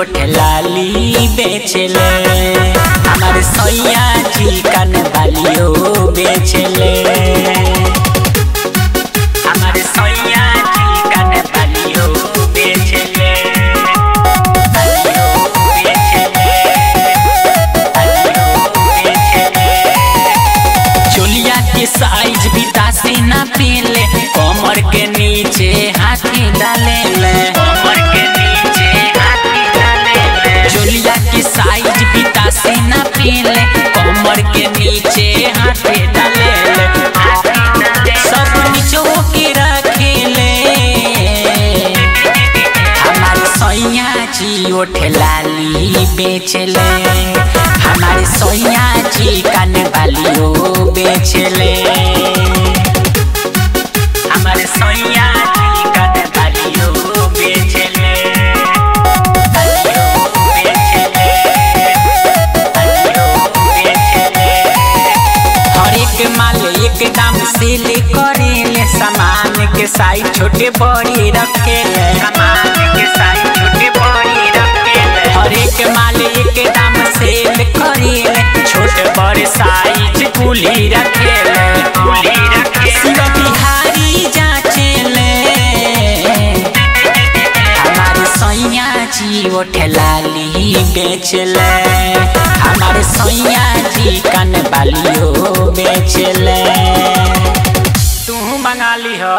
जी लाली बेचले। हमारे सैया जी कन पीले कमर के नीचे हाथे डाले। ले सब नीचो के रखे ले हमारे सैया जी ओठ लाली बेचले। हमारे सैया जी कान बालियो बेचले। हमारे एक माल एक दाम से ले सामान के साइज़ छोटे बड़े सामान के छोटे बड़े रखेले। हर एक ले बड़े बिहारी हमारे सैया जी हमारे सैया जी कन बालियो। बेचले। तू बंगाली हो।